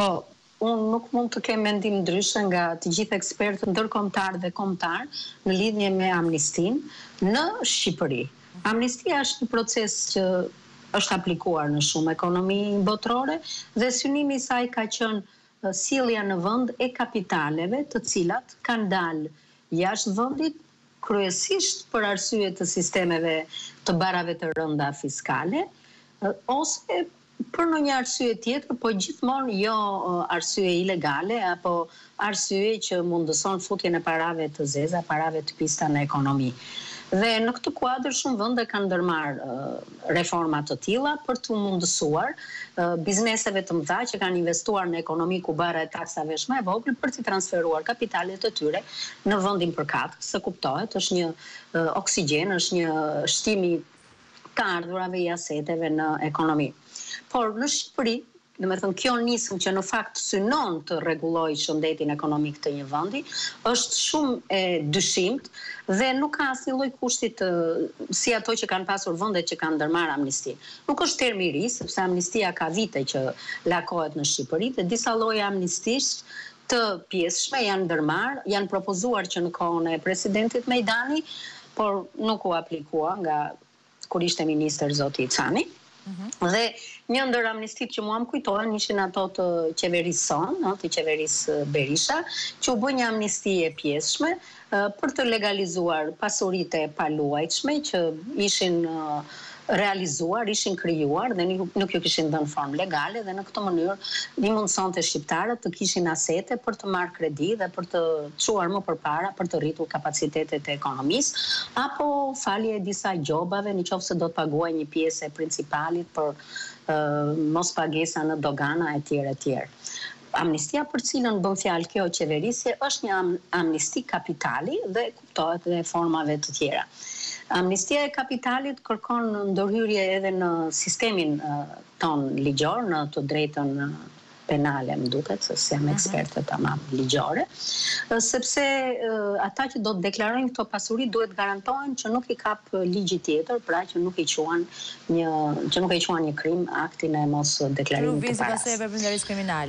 Po, unë nuk mund të kem mendim ndryshe nga të gjithë ekspertët ndërkombëtarë dhe kombëtarë në lidhje me amnistinë në Shqipëri. Amnistia është një proces që është aplikuar në shumë ekonomi botërore dhe synimi i saj ka qenë sjellja në vend e kapitaleve të cilat kanë dalë jashtë vendit kryesisht për arsye të sistemeve të barrave të rënda fiskale ose Për ndonjë arsye tjetër, po gjithmonë jo arsye ilegale apo arsye që mundëson futjen e parave të zeza, parave të pista në ekonomi. Dhe në këtë kuadër shumë vende kanë ndërmarrë reforma të tilla për t'u mundësuar bizneseve të mëdha që kanë investuar në ekonomi ku barra e taksave është më e vogël për t'i transferuar kapitalet e tyre në vendin përkatës, se kuptohet është një oksigjen, është një shtim i të ardhurave i aseteve në ekonomi. Por në Shqipëri, domethënë kjo nismë që në fakt synon të rregullojë shëndetin ekonomik të një vendi, është shumë e dyshimtë dhe nuk ka asnjë lloj kushti si ato që kanë pasur vendet që kanë ndërmarrë amnisti. Nuk është term i ri, sepse amnistia ka vite që lakohet në Shqipëri dhe disa lloje amnistish të pjesshme janë ndërmarrë, janë propozuar që në kohën e presidentit Mejdani, por nuk u aplikua nga kur ishte ministër zoti Cani. Dhe një ndër amnistitë që mua më kujtohen ishin ato të qeverisë sonë, ëh, të qeverisë Berisha, që u bë një amnisti e pjesshme, për të legalizuar pasuritë e paluajtshme që ishin realizuar, ishin krijuar dhe nuk ju kishin dhënë formë legale dhe në këtë mënyrë i mundësonte shqiptarët të kishin asete për të marrë kredi dhe për të çuar më përpara për të rritur kapacitetet e ekonomisë apo falje e disa gjobave në qoftë se do të paguhej një pjesë e principalit për mos pagesa në dogana etj etj Amnistia për cilën bën fjalë kjo qeverisje është një amnisti kapitali dhe kuptohet dhe formave të tjera. Amnistia e kapitalit kërkon ndërhyrje edhe në sistemin tonë ligjor, në të drejtën penale, më duket, se s'jam eksperte tamam ligjore, sepse ata që do të deklarojnë këto pasuri duhet të garantohen që nuk i kap ligji tjetër, pra që nuk e quan një krim aktin e mos deklarimit të parasë.